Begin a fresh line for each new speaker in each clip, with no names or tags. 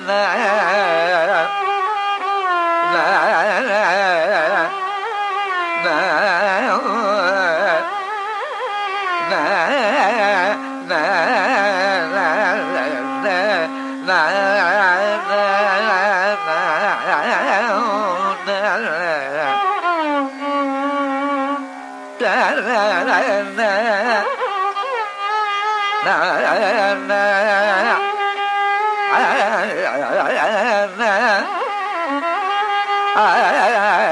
na 哎哎哎哎哎。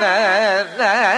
la la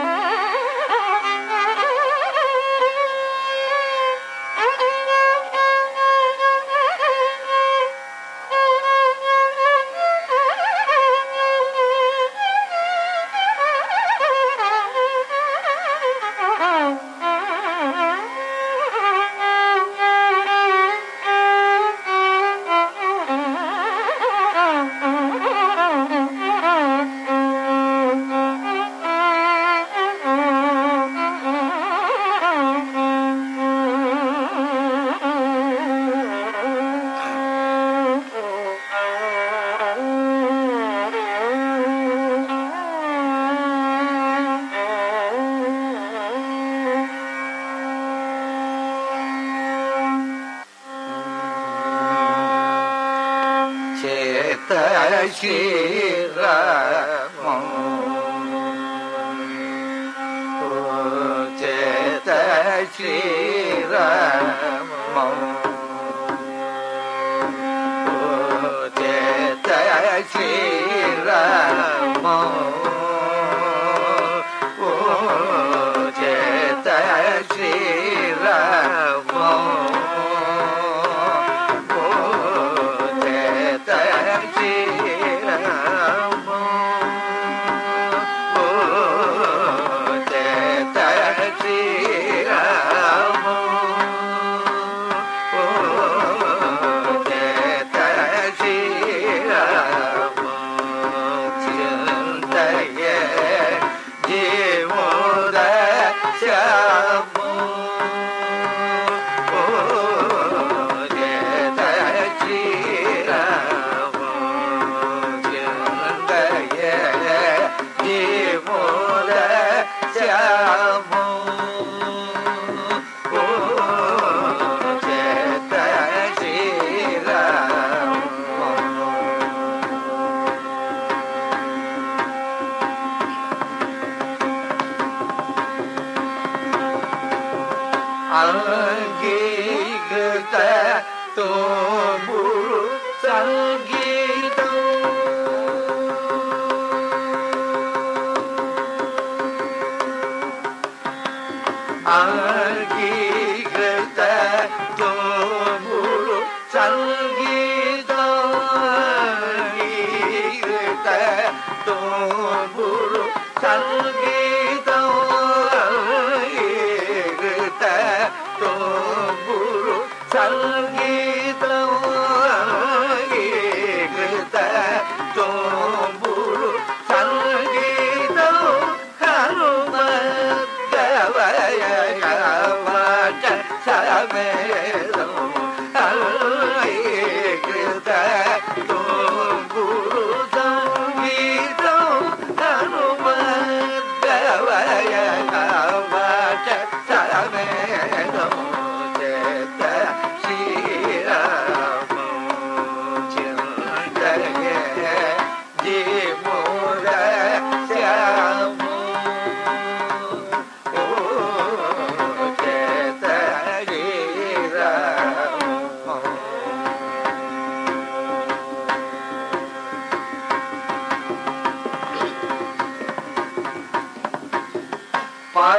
में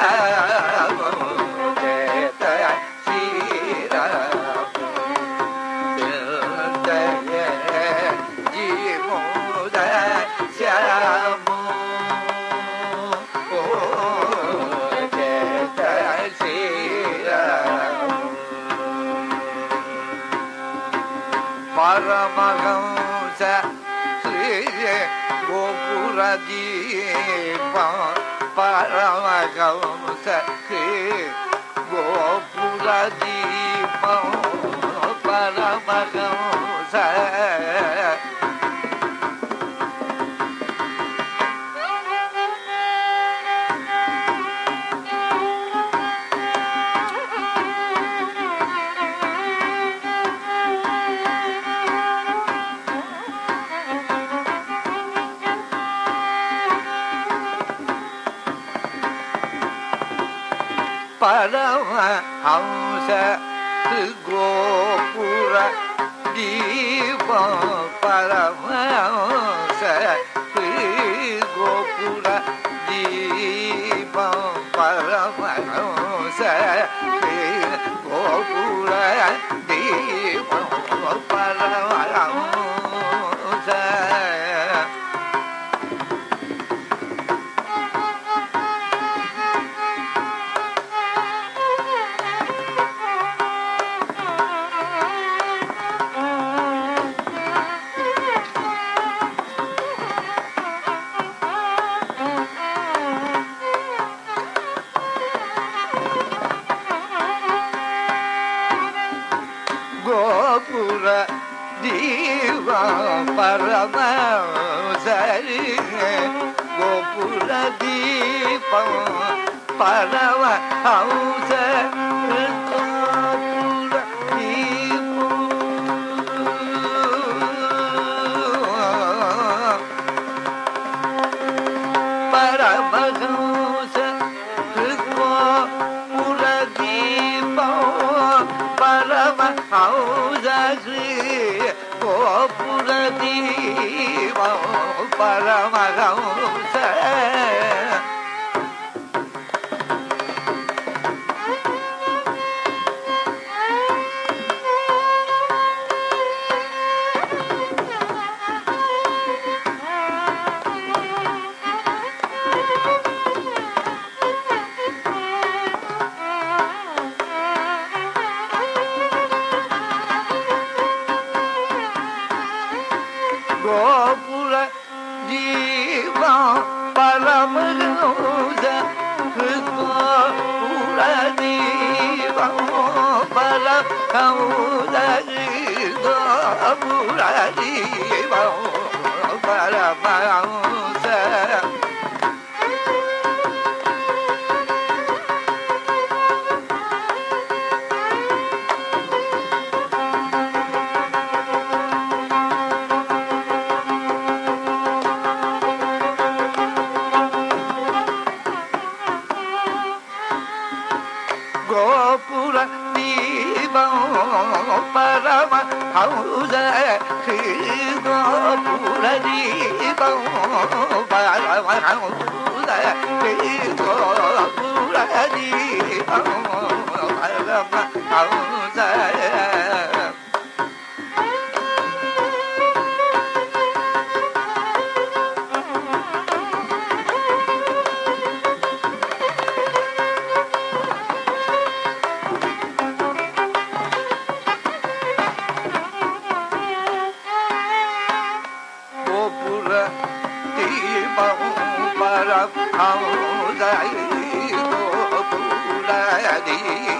ay, ay, ay, ay. பரமகம் சற்று கோபுர தீபம் பரமகம் ச ಗೋಪುರ ದೀಪ பரவ பரமகோச கிருத்வோ புரதீபோ பரமஹௌச கிருத்வோ புரதீபோ பரமகோச Bye. حوزة خيضة رديبة حوزة خيضة رديبة حوزة Hamdayı topuldayı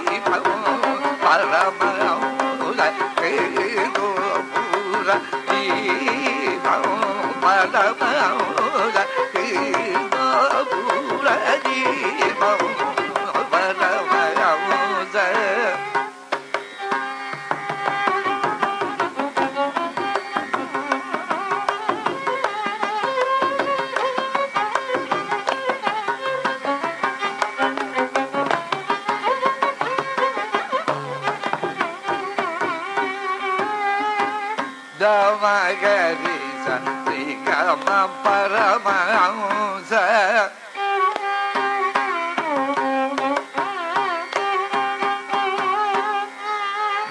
గమగరిస శ్రీకమ పరమహంస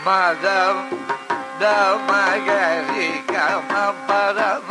మదం దమగరి కమ పరమ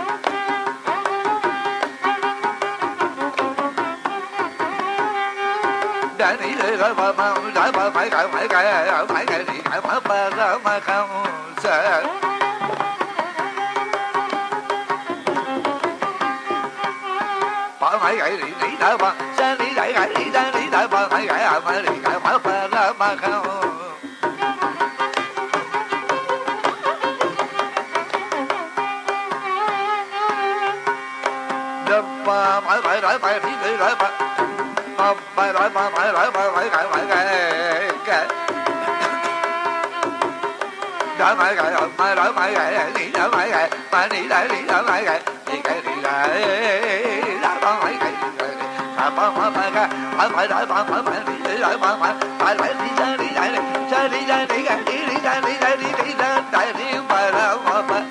cãi nỉ để gãi mà mà giải mà phải cãi phải cãi phải cãi nỉ cãi mà mà ra mà không sợ phải phải cãi nỉ nỉ đỡ mà ra nỉ đẩy cãi nỉ ra đi đỡ mà phải cãi ở phải nỉ cãi mà mà ra mà không Hãy subscribe cho kênh Ghiền Mì Gõ Để không bỏ lỡ những video hấp dẫn phải phải phải phải phải phải phải phải phải cái đã phải cái phải đã phải cái đi đã phải cái phải đi đã đi đã phải cái đi cái đi đã đã phải cái phải phải phải phải cái phải phải phải phải phải phải phải phải phải